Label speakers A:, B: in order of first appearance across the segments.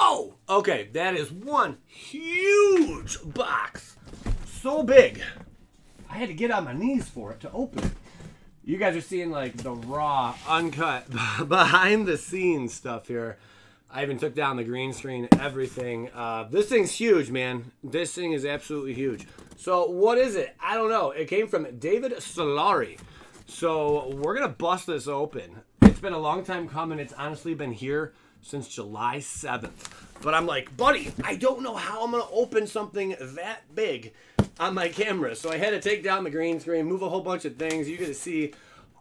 A: Whoa! Okay, that is one huge box. So big. I had to get on my knees for it to open it. You guys are seeing like the raw, uncut, behind the scenes stuff here. I even took down the green screen, everything. Uh, this thing's huge, man. This thing is absolutely huge. So what is it? I don't know. It came from David Solari. So we're gonna bust this open. It's been a long time coming. It's honestly been here since July 7th. But I'm like, buddy, I don't know how I'm gonna open something that big on my camera. So I had to take down the green screen, move a whole bunch of things. You get to see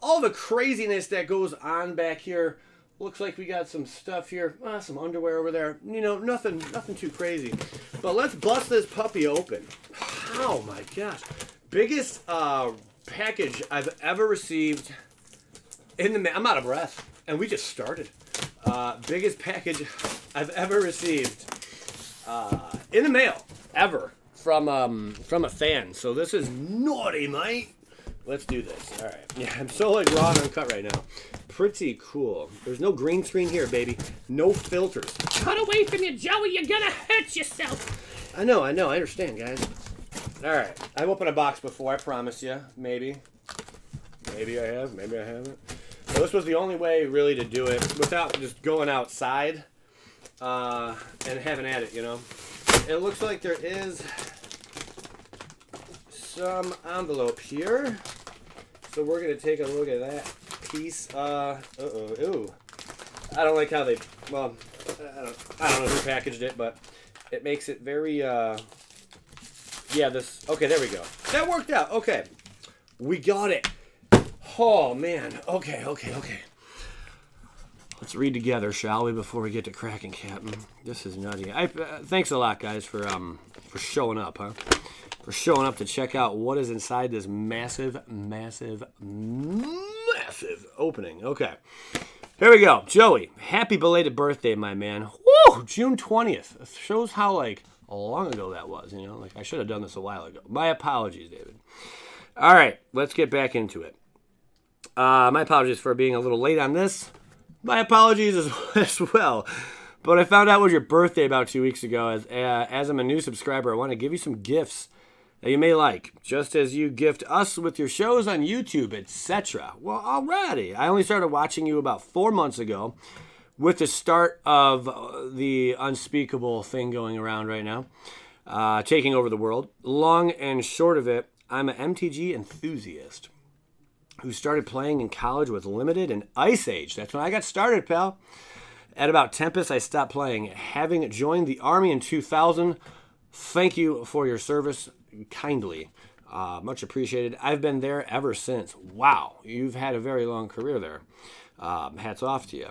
A: all the craziness that goes on back here. Looks like we got some stuff here, ah, some underwear over there. You know, nothing, nothing too crazy. But let's bust this puppy open. Oh my gosh, biggest uh, package I've ever received in the. I'm out of breath, and we just started. Uh, biggest package I've ever received uh, in the mail ever from um, from a fan. So this is naughty, mate. Let's do this. All right. Yeah, I'm so like raw and uncut right now. Pretty cool. There's no green screen here, baby. No filters.
B: Cut away from you, Joey. You're gonna hurt yourself.
A: I know, I know, I understand, guys. All right. I've opened a box before. I promise you. Maybe. Maybe I have. Maybe I haven't. So this was the only way really to do it without just going outside uh, and having at it. You know. It looks like there is some envelope here. So we're gonna take a look at that piece. Uh oh, ooh. I don't like how they. Well, I don't. I don't know who packaged it, but it makes it very. uh Yeah, this. Okay, there we go. That worked out. Okay, we got it. Oh man. Okay, okay, okay. Let's read together, shall we, before we get to cracking, Captain? This is nutty. I, uh, thanks a lot, guys, for um for showing up, huh? For showing up to check out what is inside this massive, massive, massive opening. Okay. Here we go. Joey, happy belated birthday, my man. Woo! June 20th. It shows how, like, long ago that was, you know? Like, I should have done this a while ago. My apologies, David. All right, let's get back into it. Uh, my apologies for being a little late on this. My apologies as, as well. But I found out was your birthday about two weeks ago. As, uh, as I'm a new subscriber, I want to give you some gifts that you may like, just as you gift us with your shows on YouTube, etc. Well, alrighty. I only started watching you about four months ago with the start of uh, the unspeakable thing going around right now, uh, taking over the world. Long and short of it, I'm an MTG enthusiast who started playing in college with Limited and Ice Age. That's when I got started, pal. At about Tempest, I stopped playing. Having joined the Army in 2000, thank you for your service kindly. Uh, much appreciated. I've been there ever since. Wow, you've had a very long career there. Um, hats off to you.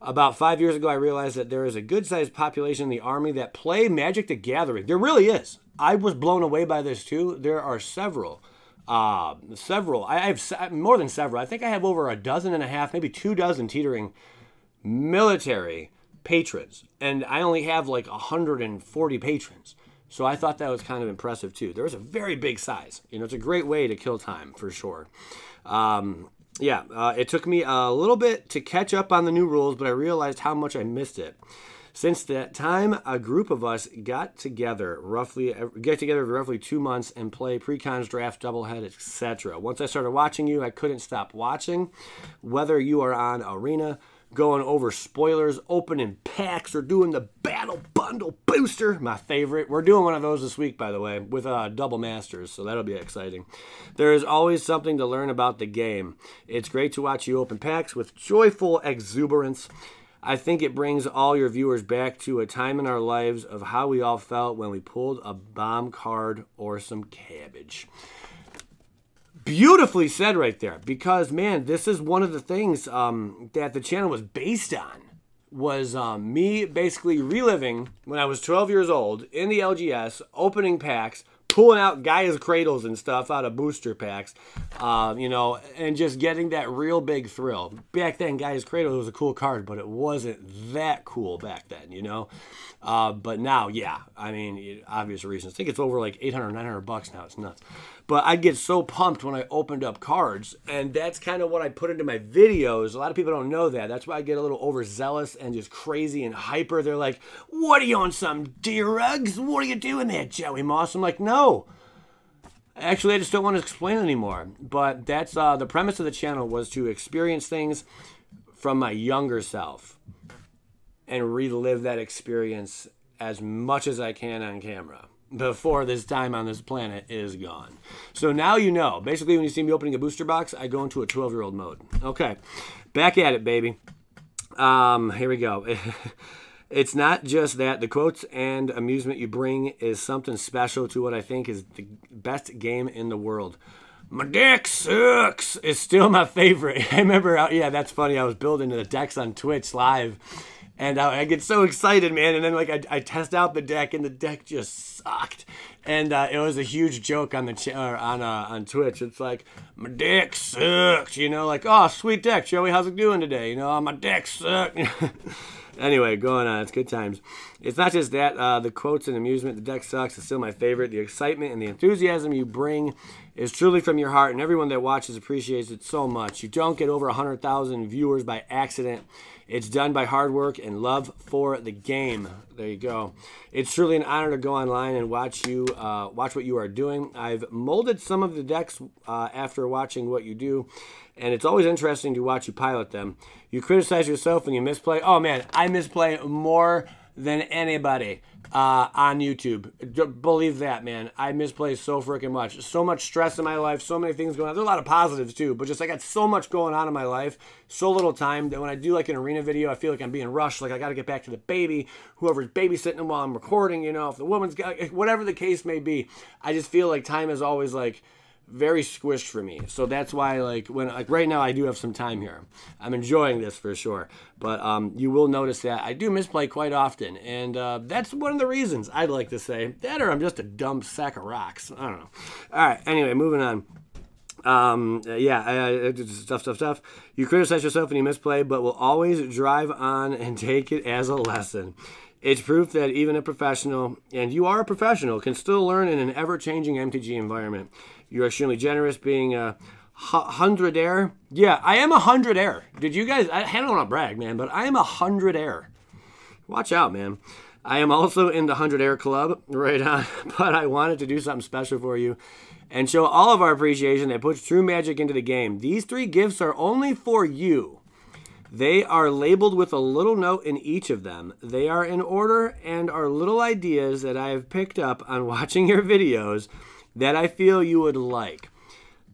A: About five years ago, I realized that there is a good sized population in the Army that play Magic the Gathering. There really is. I was blown away by this too. There are several. Uh, several. I have more than several. I think I have over a dozen and a half, maybe two dozen teetering military patrons. And I only have like 140 patrons. So I thought that was kind of impressive too. There's a very big size. You know, it's a great way to kill time for sure. Um, yeah, uh, it took me a little bit to catch up on the new rules, but I realized how much I missed it. Since that time, a group of us got together roughly get together every roughly two months and play pre-cons, draft, doublehead, etc. Once I started watching you, I couldn't stop watching. Whether you are on Arena, going over spoilers, opening packs, or doing the battle bundle booster, my favorite. We're doing one of those this week, by the way, with uh, double masters, so that'll be exciting. There is always something to learn about the game. It's great to watch you open packs with joyful exuberance. I think it brings all your viewers back to a time in our lives of how we all felt when we pulled a bomb card or some cabbage. Beautifully said right there because man this is one of the things um, that the channel was based on was um, me basically reliving when i was 12 years old in the lgs opening packs pulling out Gaea's cradles and stuff out of booster packs uh, you know and just getting that real big thrill. Back then Gaea's cradle was a cool card but it wasn't that cool back then you know? Uh, but now yeah i mean obvious reasons. I think it's over like 800 900 bucks now. It's nuts but I'd get so pumped when I opened up cards, and that's kind of what I put into my videos. A lot of people don't know that. That's why I get a little overzealous and just crazy and hyper. They're like, "What are you on some drugs? What are you doing there, Joey Moss?" I'm like, "No." Actually, I just don't want to explain anymore. But that's uh, the premise of the channel was to experience things from my younger self and relive that experience as much as I can on camera before this time on this planet is gone. So now you know. Basically, when you see me opening a booster box, I go into a 12 year old mode. Okay, back at it, baby. Um, here we go. it's not just that the quotes and amusement you bring is something special to what I think is the best game in the world. My deck sucks. It's still my favorite. I remember, uh, yeah, that's funny. I was building the decks on Twitch live, and I, I get so excited, man. And then like I, I, test out the deck, and the deck just sucked. And uh, it was a huge joke on the ch- on uh, on Twitch. It's like my deck sucks, you know, like oh sweet deck, Joey, how's it doing today? You know, my deck sucks. anyway, going on. It's good times. It's not just that. Uh, the quotes and amusement. The deck sucks. It's still my favorite. The excitement and the enthusiasm you bring is truly from your heart, and everyone that watches appreciates it so much. You don't get over 100,000 viewers by accident. It's done by hard work and love for the game. There you go. It's truly an honor to go online and watch you uh, watch what you are doing. I've molded some of the decks uh, after watching what you do, and it's always interesting to watch you pilot them. You criticize yourself when you misplay. Oh man, I misplay more than anybody uh, on YouTube. Believe that, man. I misplay so freaking much. So much stress in my life, so many things going on. There's a lot of positives too, but just I got so much going on in my life, so little time that when I do like an arena video, I feel like I'm being rushed. Like I got to get back to the baby, whoever's babysitting while I'm recording. You know, if the woman's got whatever the case may be, I just feel like time is always like very squished for me. So that's why, like, when like right now, I do have some time here. I'm enjoying this for sure. But um, you will notice that I do misplay quite often, and uh, that's one of the reasons I'd like to say that, or I'm just a dumb sack of rocks. I don't know. All right. Anyway, moving on. Um, yeah, uh, stuff, stuff, stuff. You criticize yourself and you misplay, but will always drive on and take it as a lesson. It's proof that even a professional, and you are a professional, can still learn in an ever changing MTG environment. You are extremely generous being a hundred air. Yeah, I am a hundred air. Did you guys? I, I don't want to brag, man, but I am a hundred air. Watch out, man. I am also in the hundred air club, right on. Uh, but I wanted to do something special for you and show all of our appreciation that puts true magic into the game. These three gifts are only for you. They are labeled with a little note in each of them. They are in order and are little ideas that I have picked up on watching your videos that I feel you would like.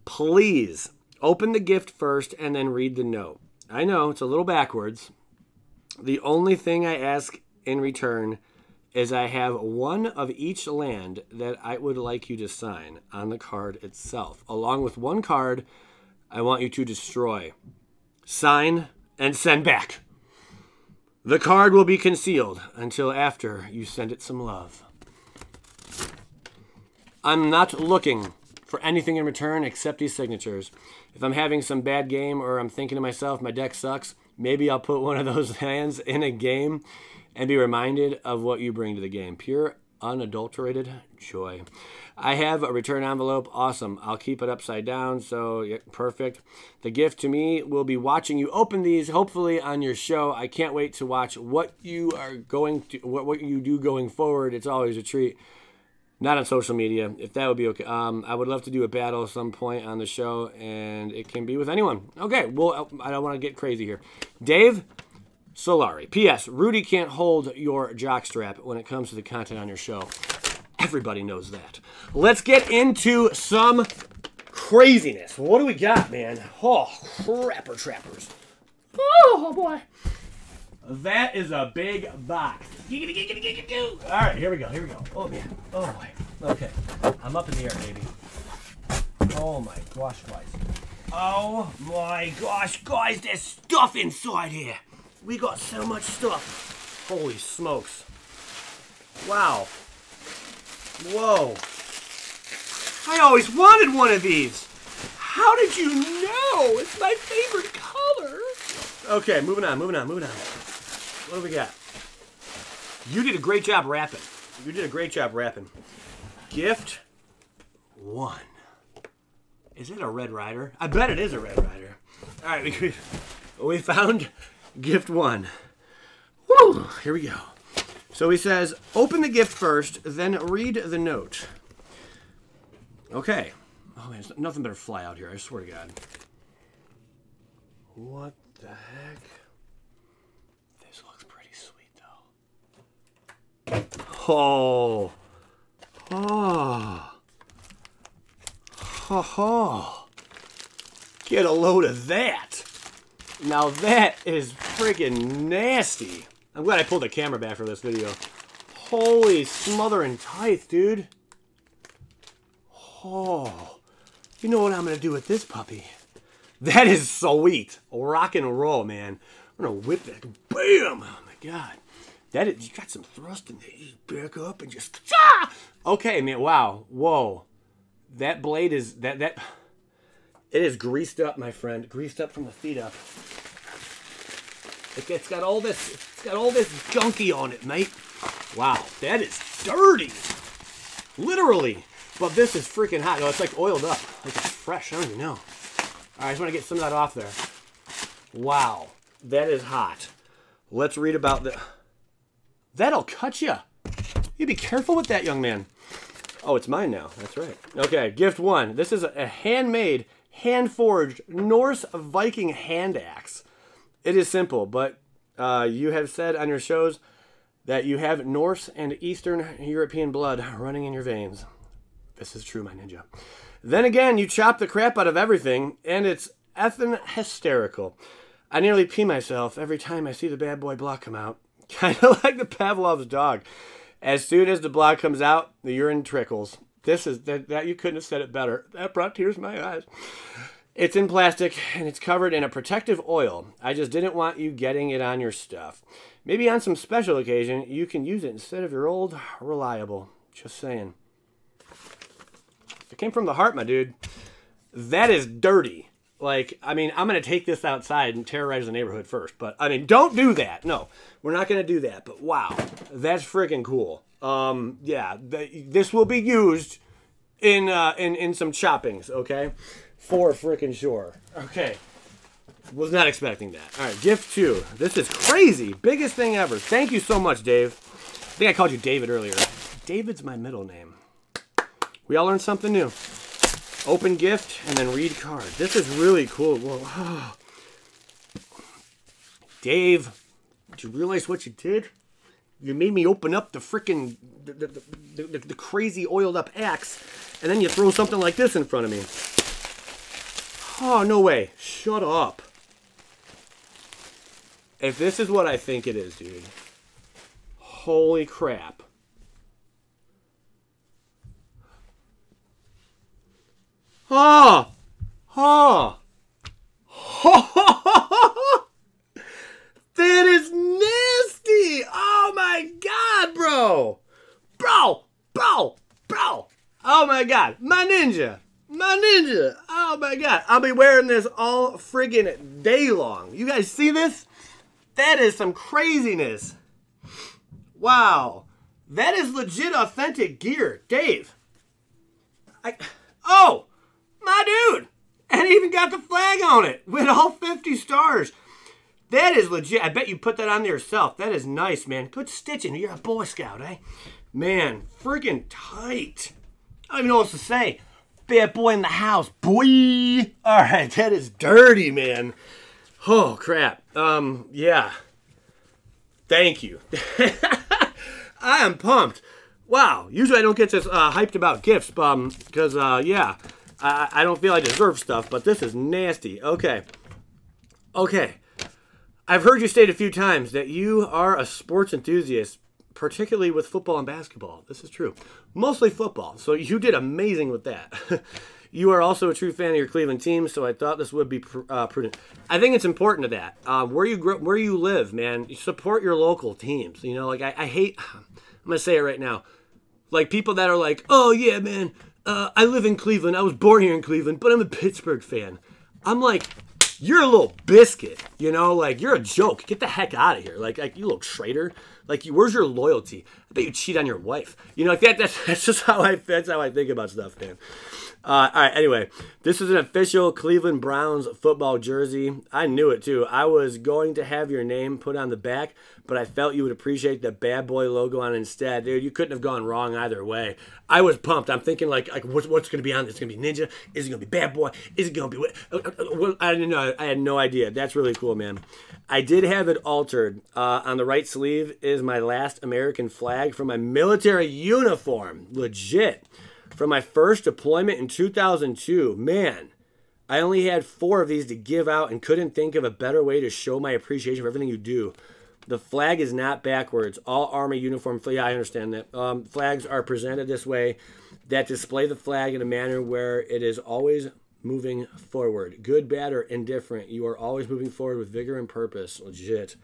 A: Please open the gift first and then read the note. I know it's a little backwards. The only thing I ask in return is I have one of each land that I would like you to sign on the card itself, along with one card I want you to destroy. Sign and send back. The card will be concealed until after you send it some love. I'm not looking for anything in return except these signatures. If I'm having some bad game or I'm thinking to myself, my deck sucks, maybe I'll put one of those hands in a game and be reminded of what you bring to the game. Pure, unadulterated joy. I have a return envelope. Awesome. I'll keep it upside down. So, yeah, perfect. The gift to me will be watching you open these, hopefully on your show. I can't wait to watch what you are going to, what, what you do going forward. It's always a treat. Not on social media, if that would be okay. Um, I would love to do a battle at some point on the show, and it can be with anyone. Okay, well, I don't want to get crazy here. Dave Solari. P.S. Rudy can't hold your jockstrap when it comes to the content on your show. Everybody knows that. Let's get into some craziness. What do we got, man? Oh, crapper trappers.
B: Oh, boy.
A: That is a big box. All right, here we go. Here we go. Oh man. Oh boy. Okay. I'm up in the air, baby. Oh my gosh, guys. Oh my gosh, guys, there's stuff inside here. We got so much stuff. Holy smokes. Wow. Whoa. I always wanted one of these. How did you know? It's my favorite color. Okay, moving on, moving on, moving on. What do we got? You did a great job rapping. You did a great job rapping. Gift one. Is it a Red Ryder? I bet it is a Red Ryder. All right, we, we found gift one. Woo! Here we go. So he says, open the gift first, then read the note. Okay. Oh man, nothing better fly out here. I swear to God. What the heck? This looks pretty sweet though. Oh. Oh. Ho ho. Get a load of that. Now that is freaking nasty. I'm glad I pulled the camera back for this video. Holy smothering tithe, dude. Oh. You know what I'm going to do with this puppy? That is sweet. Rock and roll, man. I'm going to whip that. Bam! Oh my god. That is, you got some thrust in there. You back up and just. Ah! Okay, man. Wow. Whoa. That blade is. That. that. It is greased up, my friend. Greased up from the feet up. It, it's got all this. It's got all this junky on it, mate. Wow, that is dirty. Literally. But this is freaking hot. No, it's like oiled up. Like it's fresh. I don't even know. All right, I just want to get some of that off there. Wow, that is hot. Let's read about the. That'll cut you. You be careful with that, young man. Oh, it's mine now. That's right. Okay, gift one. This is a handmade, hand forged Norse Viking hand axe. It is simple, but uh, you have said on your shows that you have Norse and Eastern European blood running in your veins. This is true, my ninja. Then again, you chop the crap out of everything, and it's effing hysterical. I nearly pee myself every time I see the bad boy block come out. Kind of like the Pavlov's dog. As soon as the block comes out, the urine trickles. This is that, that you couldn't have said it better. That brought tears to my eyes. It's in plastic and it's covered in a protective oil. I just didn't want you getting it on your stuff. Maybe on some special occasion, you can use it instead of your old reliable. Just saying. It came from the heart, my dude. That is dirty. Like, I mean, I'm going to take this outside and terrorize the neighborhood first. But, I mean, don't do that. No, we're not going to do that. But, wow, that's freaking cool. Um, yeah, this will be used in, uh, in, in some choppings, okay? For freaking sure. Okay. Was not expecting that. All right, gift two. This is crazy. Biggest thing ever. Thank you so much, Dave. I think I called you David earlier. David's my middle name. We all learned something new. Open gift and then read card. This is really cool. Whoa. Dave, did you realize what you did? You made me open up the freaking the, the, the, the, crazy oiled up axe, and then you throw something like this in front of me. Oh, no way. Shut up. If this is what I think it is, dude. Holy crap. Oh! Oh! that is nasty! Oh my god, bro! Bro! Bro! Bro! Oh my god! My ninja! My ninja! Oh my god! I'll be wearing this all friggin' day long. You guys see this? That is some craziness. Wow. That is legit authentic gear. Dave. I Oh! My dude! And even got the flag on it with all 50 stars. That is legit. I bet you put that on there yourself. That is nice, man. Good stitching. You're a Boy Scout, eh? Man, freaking tight. I don't even know what to say. Bad boy in the house, boy. All right, that is dirty, man. Oh, crap. Um, yeah. Thank you. I am pumped. Wow. Usually I don't get this uh, hyped about gifts, but um, because, uh, yeah. I, I don't feel I deserve stuff, but this is nasty. Okay. Okay. I've heard you state a few times that you are a sports enthusiast, particularly with football and basketball. This is true. Mostly football. So you did amazing with that. you are also a true fan of your Cleveland team, so I thought this would be uh, prudent. I think it's important to that. Um, where you grow, where you live, man, support your local teams. You know, like I, I hate. I'm gonna say it right now. Like people that are like, oh yeah, man, uh, I live in Cleveland. I was born here in Cleveland, but I'm a Pittsburgh fan. I'm like, you're a little biscuit, you know, like you're a joke. Get the heck out of here, like, like you little traitor. Like, you- where's your loyalty? I bet you cheat on your wife. You know, like that. That's, that's just how I. That's how I think about stuff, man. Uh, all right. Anyway, this is an official Cleveland Browns football jersey. I knew it too. I was going to have your name put on the back, but I felt you would appreciate the bad boy logo on instead. Dude, you couldn't have gone wrong either way. I was pumped. I'm thinking like, like what's, what's going to be on? It's going to be Ninja. Is it going to be Bad Boy? Is it going to be uh, uh, what- I didn't know. I had no idea. That's really cool, man. I did have it altered. Uh, on the right sleeve is my last American flag from my military uniform. Legit. From my first deployment in 2002. Man, I only had four of these to give out and couldn't think of a better way to show my appreciation for everything you do. The flag is not backwards. All Army uniform, yeah, I understand that. Um, flags are presented this way that display the flag in a manner where it is always moving forward. Good, bad, or indifferent. You are always moving forward with vigor and purpose. Legit.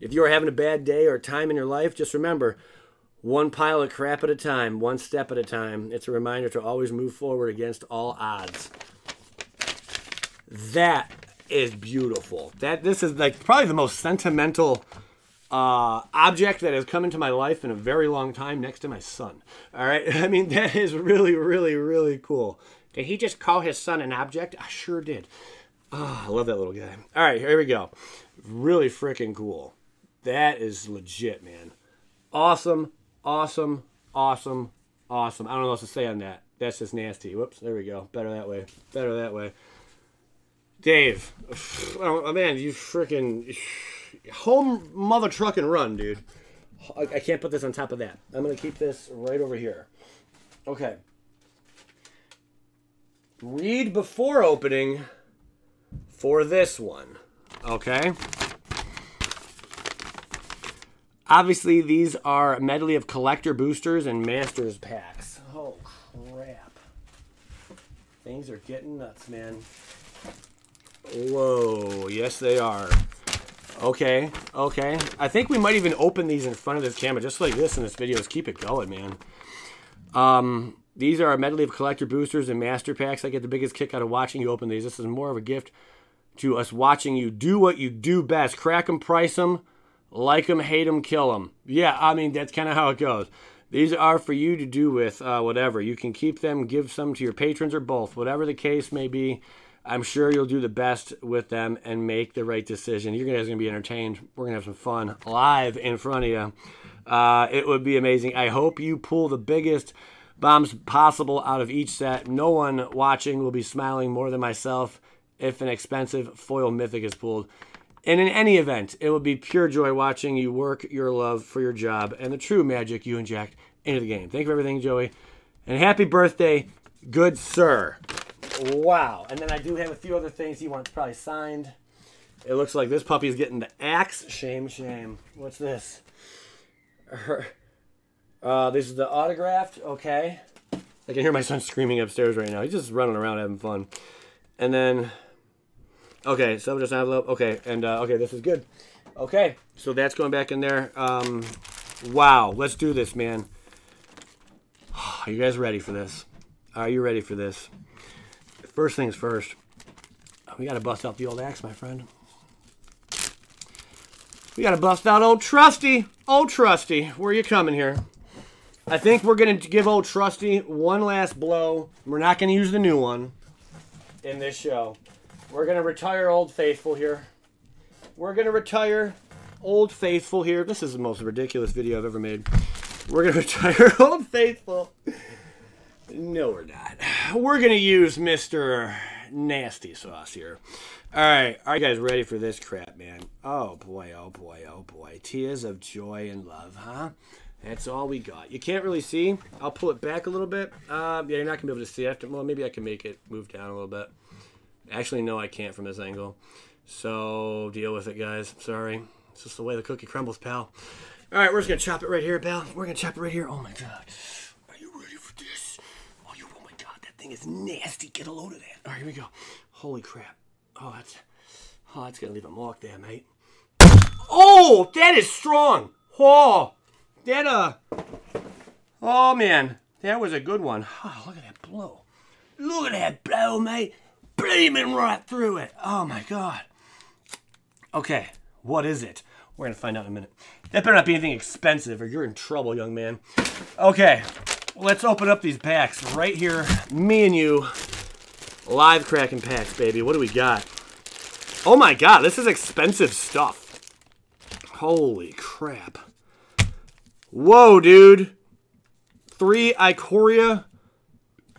A: If you are having a bad day or time in your life, just remember one pile of crap at a time, one step at a time. It's a reminder to always move forward against all odds. That is beautiful. That this is like probably the most sentimental uh, object that has come into my life in a very long time, next to my son. All right, I mean that is really, really, really cool. Did he just call his son an object? I sure did. Oh, I love that little guy. All right, here we go. Really freaking cool. That is legit, man. Awesome, awesome, awesome, awesome. I don't know what else to say on that. That's just nasty. Whoops, there we go. Better that way. Better that way. Dave, oh man, you freaking home mother truck and run, dude. I, can't put this on top of that. I'm gonna keep this right over here. Okay. Read before opening for this one. Okay. Obviously, these are a medley of collector boosters and masters packs. Oh crap! Things are getting nuts, man. Whoa, yes they are. Okay, okay. I think we might even open these in front of this camera, just like this in this video. Let's keep it going, man. Um, these are a medley of collector boosters and master packs. I get the biggest kick out of watching you open these. This is more of a gift to us watching you do what you do best. Crack them, price them, like them, hate them, kill them. Yeah, I mean, that's kind of how it goes. These are for you to do with uh, whatever. You can keep them, give some to your patrons, or both. Whatever the case may be, I'm sure you'll do the best with them and make the right decision. You guys are going to be entertained. We're going to have some fun live in front of you. Uh, it would be amazing. I hope you pull the biggest bombs possible out of each set. No one watching will be smiling more than myself if an expensive foil mythic is pulled. And in any event, it will be pure joy watching you work your love for your job and the true magic you inject into the game. Thank you for everything, Joey. And happy birthday, good sir. Wow. And then I do have a few other things he wants probably signed. It looks like this puppy is getting the axe. Shame, shame. What's this? Uh, this is the autographed. Okay. I can hear my son screaming upstairs right now. He's just running around having fun. And then, okay, so just envelope. Okay, and uh, okay, this is good. Okay, so that's going back in there. Um, wow, let's do this, man. Are you guys ready for this? Are you ready for this? First things first. We gotta bust out the old axe, my friend. We gotta bust out old Trusty. Old Trusty, where you coming here? I think we're gonna give old Trusty one last blow. We're not gonna use the new one in this show. We're gonna retire Old Faithful here. We're gonna retire Old Faithful here. This is the most ridiculous video I've ever made. We're gonna retire Old Faithful. No, we're not. We're gonna use Mr. Nasty Sauce here. All right, are you guys ready for this crap, man? Oh boy, oh boy, oh boy. Tears of joy and love, huh? That's all we got. You can't really see. I'll pull it back a little bit. Uh, yeah, you're not gonna be able to see after. Well, maybe I can make it move down a little bit. Actually, no, I can't from this angle. So deal with it, guys. Sorry. It's just the way the cookie crumbles, pal. All right, we're just gonna chop it right here, pal. We're gonna chop it right here. Oh my god. Are you ready for this? Oh, you. Oh my god, that thing is nasty. Get a load of that. All right, here we go. Holy crap. Oh, that's. Oh, that's gonna leave a mark there, mate. Oh, that is strong. Oh, that uh. Oh man, that was a good one. Oh, look at that blow. Look at that blow, mate. Beaming right through it. Oh my god. Okay, what is it? We're gonna find out in a minute. That better not be anything expensive or you're in trouble, young man. Okay, let's open up these packs right here. Me and you, live cracking packs, baby. What do we got? Oh my god, this is expensive stuff. Holy crap. Whoa, dude. Three Ikoria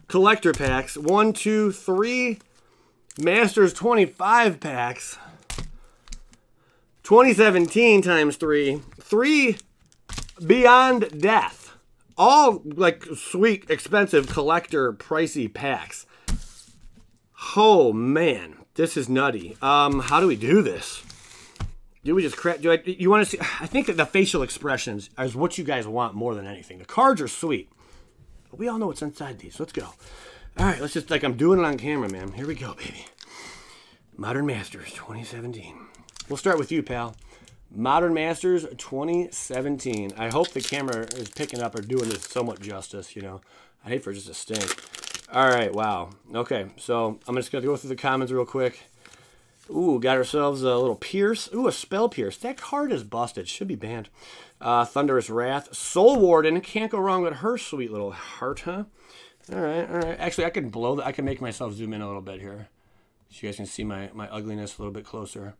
A: collector packs. One, two, three Masters 25 packs. 2017 times three. Three Beyond Death. All like sweet, expensive collector pricey packs. Oh man, this is nutty. Um, how do we do this? Do we just crack? Do I? You want to see? I think that the facial expressions is what you guys want more than anything. The cards are sweet, but we all know what's inside these. Let's go. All right, let's just like I'm doing it on camera, man. Here we go, baby. Modern Masters 2017. We'll start with you, pal. Modern Masters 2017. I hope the camera is picking up or doing this somewhat justice, you know. I hate for just a stink. All right, wow. Okay, so I'm just going to go through the comments real quick. Ooh, got ourselves a little Pierce. Ooh, a Spell Pierce. That card is busted. Should be banned. Uh, Thunderous Wrath. Soul Warden. Can't go wrong with her sweet little heart, huh? All right, all right. Actually, I can blow that. I can make myself zoom in a little bit here. So you guys can see my, my ugliness a little bit closer.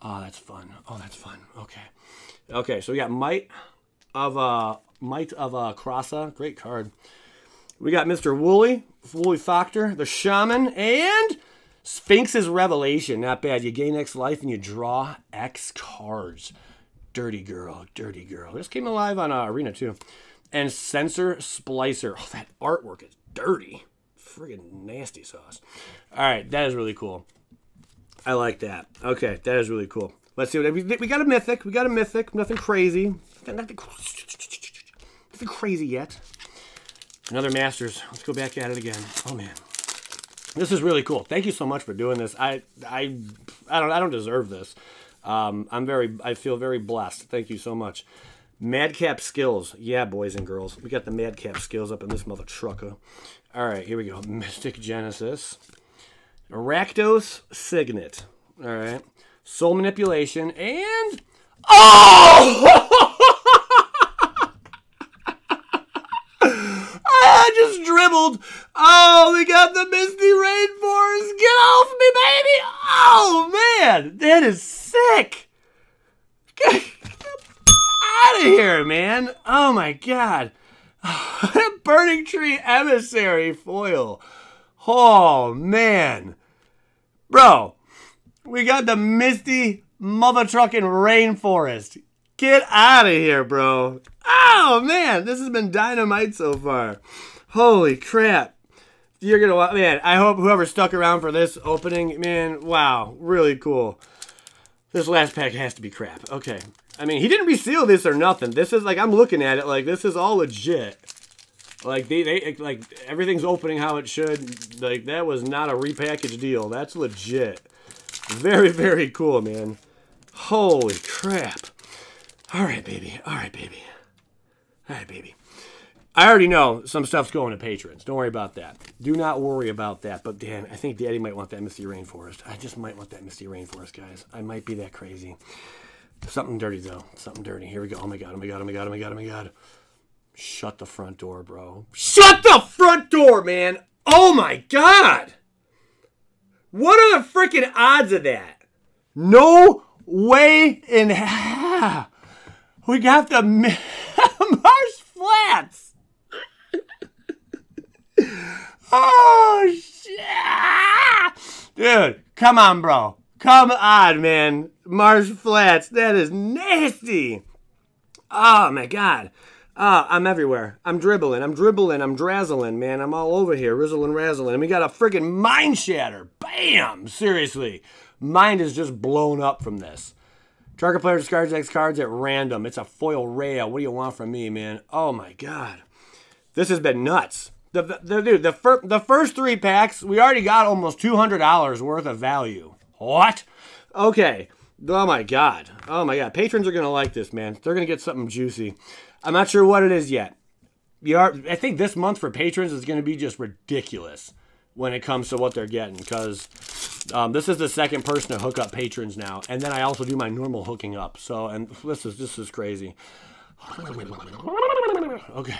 A: Oh, that's fun. Oh, that's fun. Okay. Okay, so we got Might of uh Might of uh Krosa. Great card. We got Mr. Wooly, Woolly Thoctar, the Shaman, and Sphinx's Revelation. Not bad. You gain X life and you draw X cards. Dirty girl, dirty girl. This came alive on uh, Arena too. And Sensor Splicer. Oh, that artwork is dirty. Friggin' nasty sauce. All right, that is really cool. I like that. Okay, that is really cool. Let's see what we, we got a mythic. We got a mythic. Nothing crazy. Nothing, nothing crazy yet. Another Masters. Let's go back at it again. Oh man, this is really cool. Thank you so much for doing this. I I I don't I don't deserve this. Um, I'm very I feel very blessed. Thank you so much. Madcap skills. Yeah, boys and girls. We got the madcap skills up in this mother trucker. All right, here we go. Mystic Genesis. Rakdos Signet. All right. Soul Manipulation. And. Oh! I just dribbled. Oh, we got the Misty Rainforest. Get off me, baby. Oh, man. That is sick. Out of here, man. Oh, my God. Burning Tree Emissary foil. Oh, man. Bro, we got the misty mother trucking rainforest. Get out of here, bro. Oh, man. This has been dynamite so far. Holy crap. You're to, man, I hope whoever stuck around for this opening, man, wow, really cool. This last pack has to be crap. Okay. I mean, he didn't reseal this or nothing. This is like, I'm looking at it like this is all legit. Like they, they like everything's opening how it should. Like that was not a repackaged deal. That's legit. Very, very cool, man. Holy crap. All right, baby. All right, baby. All right, baby. I already know some stuff's going to patrons. Don't worry about that. Do not worry about that. But Dan, I think Daddy might want that Misty Rainforest. I just might want that Misty Rainforest, guys. I might be that crazy. Something dirty though. Something dirty. Here we go. Oh my god. Oh my god. Oh my god. Oh my god. Oh my god. Shut the front door, bro. Shut the front door, man. Oh my god. What are the freaking odds of that? No way in hell. We got the Marsh Flats. oh shit. Dude, come on, bro. Come on, man. Marsh Flats. That is nasty. Oh my god. Ah, I'm everywhere. I'm dribbling. I'm dribbling. I'm drazzling, man. I'm all over here, rizzling, razzling. And we got a friggin' mind shatter. Bam! Seriously. Mind is just blown up from this. Target player discards X cards at random. It's a foil rail. What do you want from me, man? Oh my god. This has been nuts. The, the, the dude, the, fir- the first three packs, we already got almost $200 worth of value. What? Okay. Oh my god. Oh my god. Patrons are to like this, man. They're to get something juicy. I'm not sure what it is yet. You are, I think this month for patrons is to be just ridiculous when it comes to what they're getting because Um, this is the second person to hook up patrons now, and then I also do my normal hooking up. So, and this is this is crazy. Okay.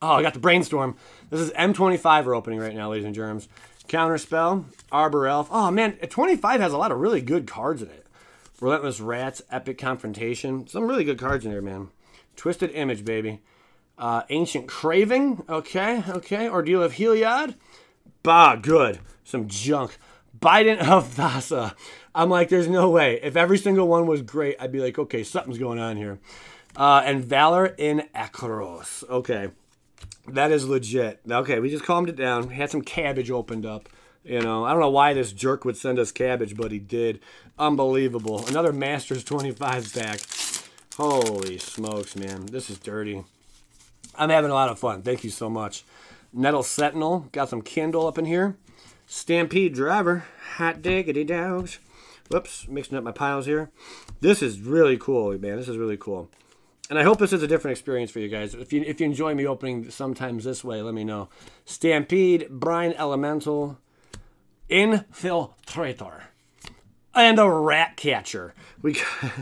A: Oh, I got the brainstorm. This is M25 we're opening right now, ladies and germs. Counterspell, Arbor Elf. Oh man, 25 has a lot of really good cards in it. Relentless Rats, Epic Confrontation. Some really good cards in there, man. Twisted Image, baby. Uh, Ancient Craving. Okay, okay. Ordeal of Heliod. Bah, good. Some junk. Bident of Thassa. I'm like, there's no way. If every single one was great, I'd be like, okay, something's going on here. Uh, and Valor in Akros. Okay. That is legit. Okay, we just calmed it down. Had some cabbage opened up. You know, I don't know why this jerk would send us cabbage, but he did. Unbelievable. Another Masters 25 pack. Holy smokes, man. This is dirty. I'm having a lot of fun. Thank you so much. Nettle Sentinel. Got some Kindle up in here. Stampede Driver. Hot diggity dogs. Whoops, mixing up my piles here. This is really cool, man. This is really cool. And I hope this is a different experience for you guys. If you if you enjoy me opening sometimes this way, let me know. Stampede, Brine Elemental, Infiltrator, and a Rat Catcher. We got,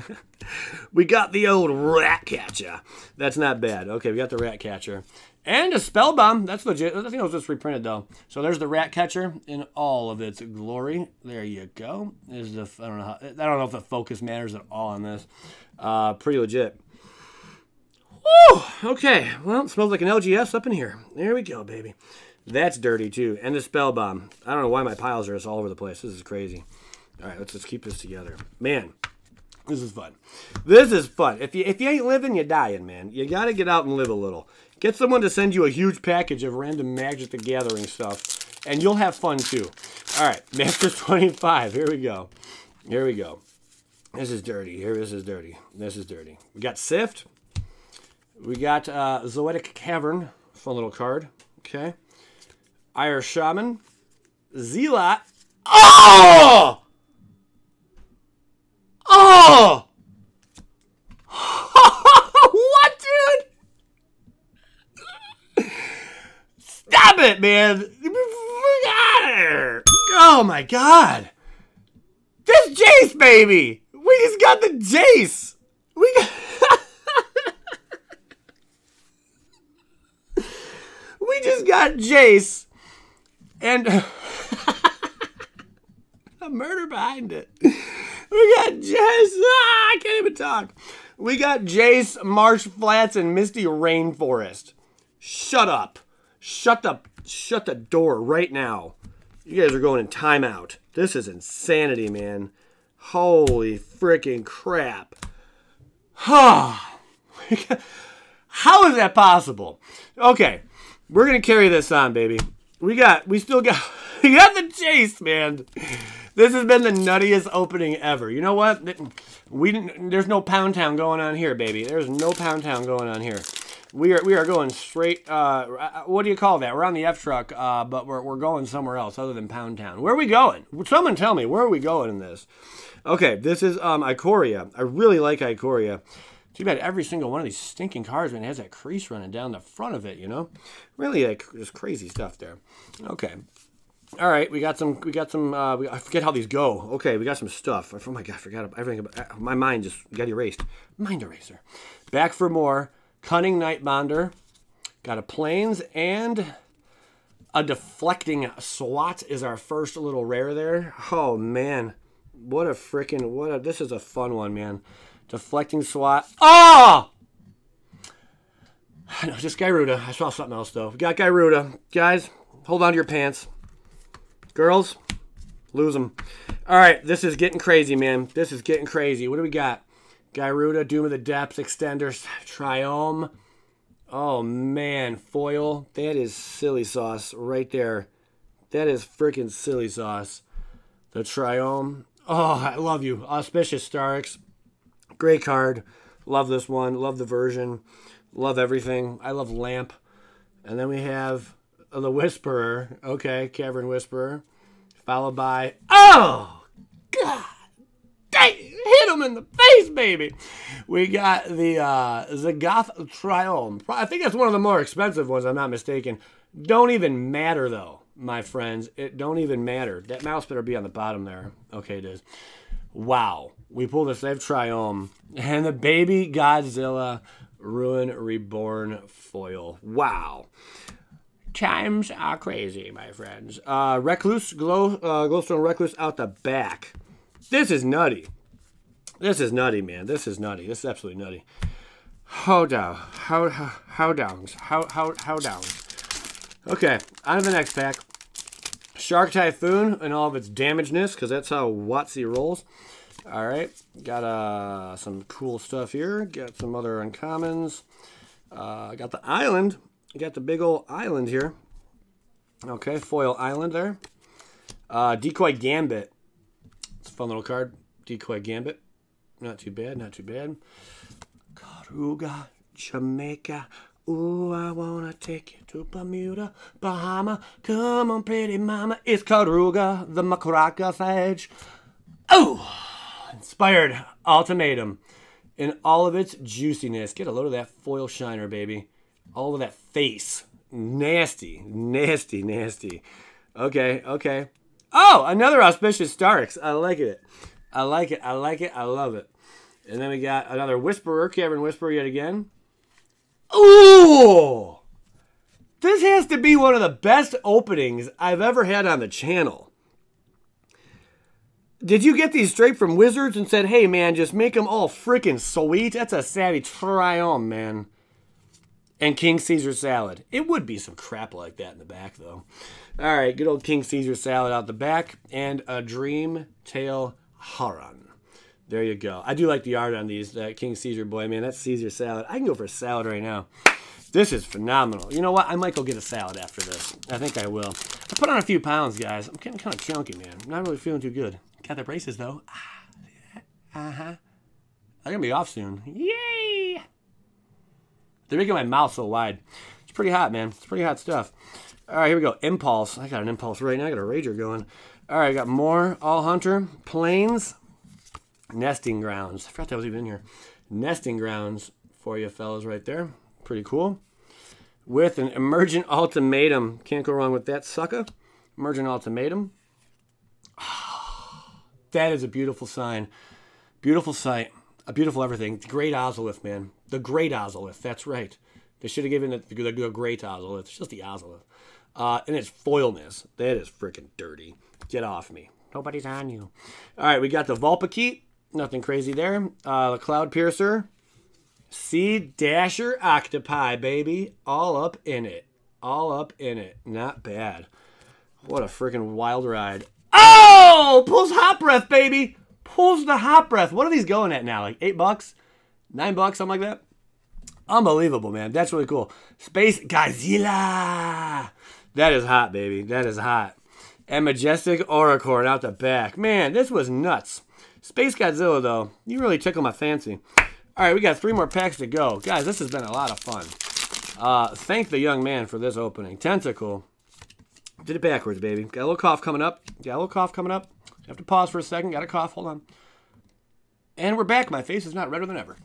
A: we got the old Rat Catcher. That's not bad. Okay, we got the Rat Catcher. And a spell bomb. That's legit. I think it was just reprinted though. So there's the rat catcher in all of its glory. There you go. There's the I don't know how, I don't know if the focus matters at all on this. Uh, pretty legit. Woo! Okay. Well, it smells like an LGS up in here. There we go, baby. That's dirty too. And the spell bomb. I don't know why my piles are just all over the place. This is crazy. All right, let's just keep this together. Man, this is fun. This is fun. If you if you ain't living, you're dying, man. You got to get out and live a little. Get someone to send you a huge package of random Magic the Gathering stuff, and you'll have fun too. All right, Masters 25. Here we go. Here we go. This is dirty. Here, this is dirty. This is dirty. We got Sift. We got uh, Zoetic Cavern. Fun little card. Okay. Ire Shaman. Zealot. Oh! Oh! what, dude? Stop it, man! Oh my god! This Jace, baby! We just got the Jace! We got. we just got Jace. And. a murder behind it. We got Jace. Ah, I can't even talk. We got Jace, Marsh Flats, and Misty Rainforest. Shut up. Shut the shut the door right now. You guys are going in timeout. This is insanity, man. Holy freaking crap. How is that possible? Okay, we're gonna carry this on, baby. We got, we still got, we got the chase, man. This has been the nuttiest opening ever. You know what? We didn't. There's no Pound Town going on here, baby. There's no Pound Town going on here. We are we are going straight. Uh, what do you call that? We're on the F truck, uh, but we're we're going somewhere else other than Pound Town. Where are we going? Someone tell me where are we going in this? Okay, this is um Ikoria. I really like Ikoria. Too bad every single one of these stinking cars, man, has that crease running down the front of it, you know? Really, like, there's crazy stuff there. Okay. All right, we got some. We got some. Uh, we, I forget how these go. Okay, we got some stuff. Oh my god, I forgot everything. About, my mind just got erased. Mind eraser. Back for more. Cunning Nightbonder. Got a planes and a deflecting SWAT is our first little rare there. Oh man, what a freaking what a. This is a fun one, man. Deflecting SWAT. Ah! Oh! No, just Gyruda. I saw something else though. We got Gyruda. Guys, hold on to your pants. Girls, lose them. All right, this is getting crazy, man. This is getting crazy. What do we got? Gyruda, Doom of the Depths, Extenders, Triome. Oh, man. Foil. That is silly sauce right there. That is freaking silly sauce. The Triome. Oh, I love you. Auspicious Starrix. Great card. Love this one. Love the version. Love everything. I love Lamp. And then we have the Whisperer. Okay, Cavern Whisperer. Followed by, oh, God. Dang, hit him in the face, baby. We got the uh, Zagoth Triome. I think that's one of the more expensive ones, I'm not mistaken. Don't even matter, though. my friends. It don't even matter. That mouse better be on the bottom there. Okay, it is. Wow. We pulled a Savai Triome and the Baby Godzilla Ruin Reborn foil. Wow. Times are crazy, my friends. Uh, Recluse, glow, uh, Glowstone Recluse out the back. This is nutty. This is nutty, man. This is nutty. This is absolutely nutty. How down? How how how downs? How how how downs? Okay, on to the next pack. Shark Typhoon and all of its damageness, because that's how Watsy rolls. All right, got uh, some cool stuff here. Got some other uncommons. Uh, got the island. Got the big old island here. Okay, foil island there. Uh, Decoy Gambit. It's a fun little card. Decoy Gambit. Not too bad, not too bad. Keruga, Jamaica. Ooh, I wanna take you to Bermuda, Bahama. Come on, pretty mama. It's Keruga, the Macaraca Sage. Oh! Inspired Ultimatum in all of its juiciness. Get a load of that foil shiner, baby. All of that face. Nasty, nasty, nasty. Okay, okay. Oh, another Auspicious Starrix. I like it. I like it. I like it. I love it. And then we got another Whisperer, Cavern Whisperer yet again. Ooh! This has to be one of the best openings I've ever had on the channel. Did you get these straight from Wizards and said, hey man, just make them all freaking sweet? That's a savvy on, man. And King Caesar salad. It would be some crap like that in the back, though. All right, good old King Caesar salad out the back. And a Dream Tail Haran. There you go. I do like the art on these. That King Caesar boy, man, that's Caesar salad. I can go for a salad right now. This is phenomenal. You know what? I might go get a salad after this. I think I will. I put on a few pounds, guys. I'm getting kind of chunky, man. I'm not really feeling too good. Got the braces, though. Uh-huh. I'm going to be off soon. Yay! They're making my mouth so wide. It's pretty hot, man. It's pretty hot stuff. All right, here we go. Impulse. I got an impulse right now. I got a rager going. All right, I got more All Hunter. Plains. Nesting Grounds. I forgot that was even in here. Nesting Grounds for you fellas right there. Pretty cool. With an Emergent Ultimatum. Can't go wrong with that sucker. Emergent Ultimatum. That is a beautiful sign. Beautiful sight. A beautiful everything. The great Ozolith, man. The great Ozolith. That's right. They should have given it the, the, great Ozolith. It's just the Ozolith. Uh, and its foilness. That is freaking dirty. Get off me. Nobody's on you. All right, we got the Vulpikeet. Nothing crazy there. Uh, the Cloudpiercer. Seed Dasher Octopi, baby. All up in it. All up in it. Not bad. What a freaking wild ride. Oh! Pulls hot breath, baby. Pulls the hot breath. What are these going at now? Like eight bucks? Nine bucks? Something like that? Unbelievable, man. That's really cool. Space Godzilla. That is hot, baby. That is hot. And Majestic Auricorn out the back. Man, this was nuts. Space Godzilla, though, you really tickle my fancy. All right, we got three more packs to go. Guys, this has been a lot of fun. Uh, thank the young man for this opening. Tentacle. Did it backwards, baby. Got a little cough coming up. Got a little cough coming up. Have to pause for a second. Got a cough. Hold on. And we're back. My face is not redder than ever.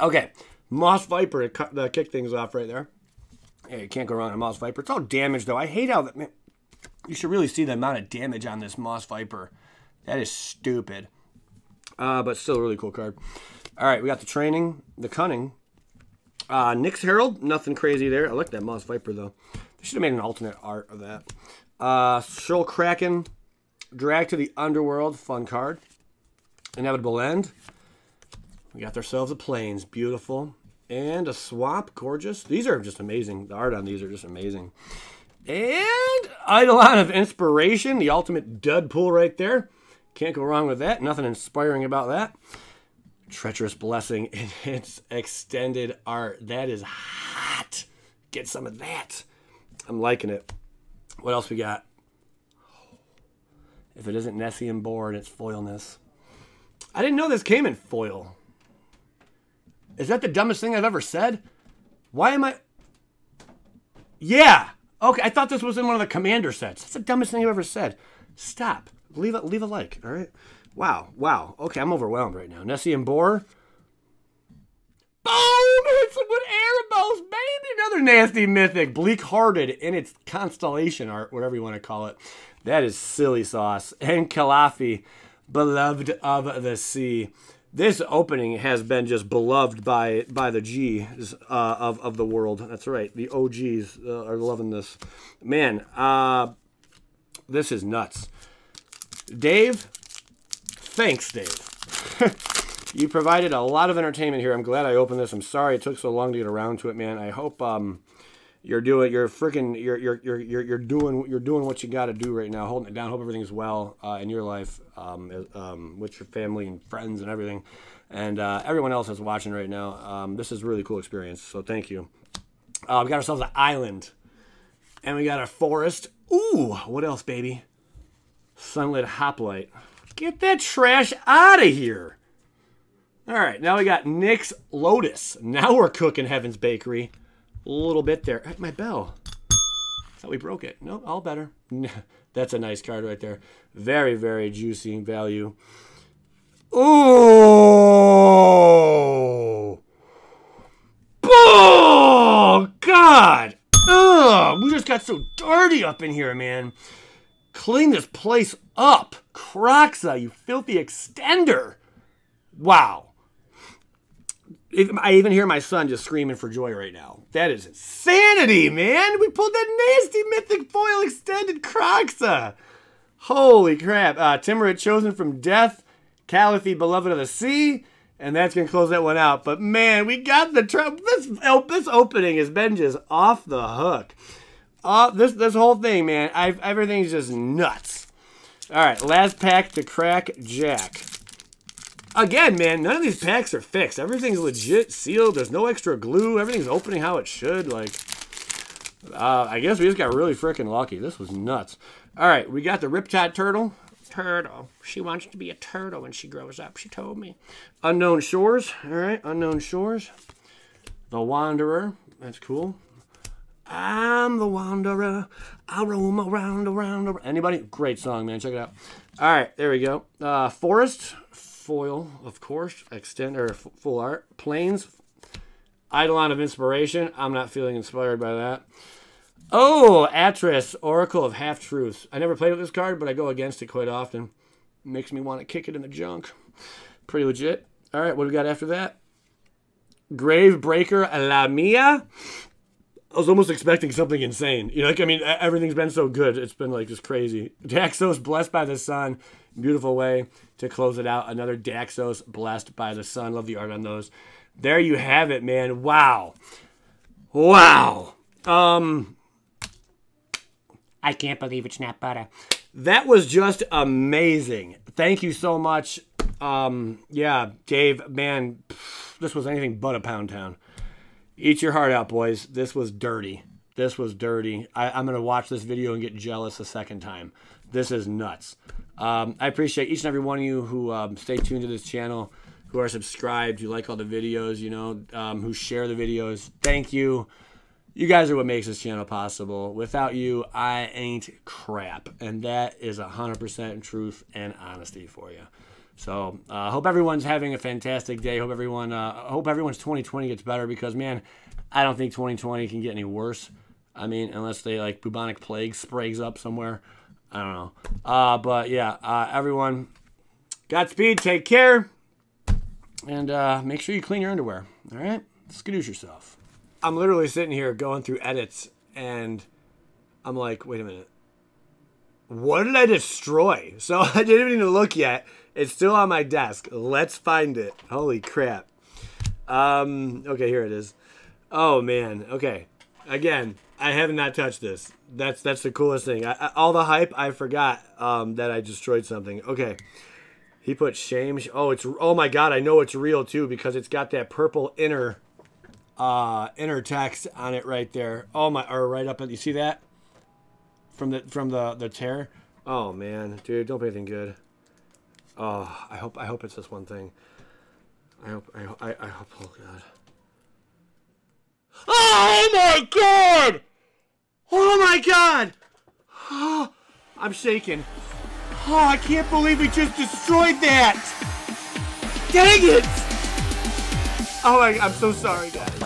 A: Okay. Moss Viper to uh, kick things off right there. Hey, you can't go wrong on Moss Viper. It's all damage, though. I hate how that... Man, you should really see the amount of damage on this Moss Viper. That is stupid. Uh, but still a really cool card. All right, we got the training, the cunning. Uh, Nyx Herald, nothing crazy there. I like that Moss Viper, though. They should have made an alternate art of that. Uh, Shoal Kraken, Drag to the Underworld, fun card. Inevitable End. We got ourselves a Plains, beautiful. And a Swamp, gorgeous. These are just amazing. The art on these are just amazing. And Eidolon of Inspiration, the ultimate dud pool right there. Can't go wrong with that. Nothing inspiring about that. Treacherous Blessing in its extended art. That is hot. Get some of that. I'm liking it. What else we got? If it isn't Nessian Boar, it's foilness. I didn't know this came in foil. Is that the dumbest thing I've ever said? Why am I... Yeah. Okay, I thought this was in one of the commander sets. That's the dumbest thing I've ever said. Stop. Leave a, leave a like, all right? Wow, wow. Okay, I'm overwhelmed right now. Nessian Boar. Hits with Erebos, baby! Another nasty mythic, bleak hearted in its constellation art, whatever you want to call it. That is silly sauce. And Callaphe, beloved of the sea. This opening has been just beloved by by the G's uh, of of the world. That's right. The OGs uh, are loving this. Man, uh, this is nuts. Dave, thanks, Dave. you provided a lot of entertainment here. I'm glad I opened this. I'm sorry it took so long to get around to it, man. I hope um, you're doing you're freaking you're you're you're you're, you're doing you're doing what you got to do right now, holding it down. Hope everything's well uh, in your life, um, um, with your family and friends and everything, and uh, everyone else that's watching right now. Um, this is a really cool experience. So thank you. Uh, we got ourselves an island, and we got a forest. Ooh, what else, baby? Sunlit hoplite. Get that trash out of here. All right, now we got Nyx Lotus. Now we're cooking Heaven's Bakery. A little bit there. Hey, my bell. Thought we broke it. Nope, all better. That's a nice card right there. Very, very juicy value. Ooh. Oh, God. Ugh, we just got so dirty up in here, man. Clean this place up. Kroxa, you filthy extender. Wow. I even hear my son just screaming for joy right now. That is insanity, man. We pulled that nasty mythic foil extended Kroxa. Holy crap. Uh, Tymaret chosen from death. Callaphe, beloved of the sea. And that's going to close that one out. But man, we got the. Tra- this, oh, this opening has been just off the hook. Uh, this, this whole thing, man, I've, everything's just nuts. All right, last pack to crack Jack. Again, man, none of these packs are fixed. Everything's legit sealed. There's no extra glue. Everything's opening how it should. Like, uh, I guess we just got really freaking lucky. This was nuts. All right, we got the Riptide Turtle.
B: Turtle. She wants to be a turtle when she grows up, she told me.
A: Unknown Shores. All right, Unknown Shores. The Wanderer. That's cool. I'm the wanderer. I roam around, around, around. Anybody? Great song, man. Check it out. All right, there we go. Uh, Forest foil, of course. Extend or full art. Plains, Eidolon of Inspiration. I'm not feeling inspired by that. Oh, Atris, Oracle of Half Truths. I never played with this card, but I go against it quite often. Makes me want to kick it in the junk. Pretty legit. All right, what do we got after that? Grave Breaker Lamia. I was almost expecting something insane. You know, like I mean, everything's been so good. It's been like just crazy. Daxos blessed by the sun, beautiful way to close it out. Another Daxos blessed by the sun. Love the art on those. There you have it, man. Wow, wow. Um,
B: I can't believe it's not butter.
A: That was just amazing. Thank you so much. Um, yeah, Dave, man, this was anything but a pound town. Eat your heart out, boys. This was dirty. This was dirty. I, am going to watch this video and get jealous a second time. This is nuts. Um, I appreciate each and every one of you who um, stay tuned to this channel, who are subscribed, who like all the videos, you know, um, who share the videos. Thank you. You guys are what makes this channel possible. Without you, I ain't crap. And that is 100% truth and honesty for you. So I uh, hope everyone's having a fantastic day. Hope everyone, uh, hope everyone's 2020 gets better because man, I don't think 2020 can get any worse. I mean, unless they like bubonic plague sprays up somewhere. I don't know. Uh, but yeah, uh, everyone, Godspeed. Take care, and uh, make sure you clean your underwear. All right, skadoosh yourself. I'm literally sitting here going through edits, and I'm like, wait a minute. What did I destroy? So I didn't even look yet it's still on my desk. Let's find it. Holy crap. Um, okay, here it is. Oh man. Okay. Again, I have not touched this. That's that's the coolest thing. I, I, all the hype, I forgot um, that I destroyed something. Okay. He put shame. Oh, it's oh my god! I know it's real too because it's got that purple inner, uh, inner text on it right there. Oh my! Or right up at you see that from the from the the tear. Oh man, dude, don't be anything good. Oh, I hope I hope it's this one thing. I hope I I, I hope. Oh god. Oh my god! Oh my god! Oh, I'm shaking. Oh, I can't believe we just destroyed that! Dang it! Oh I'm so sorry, guys.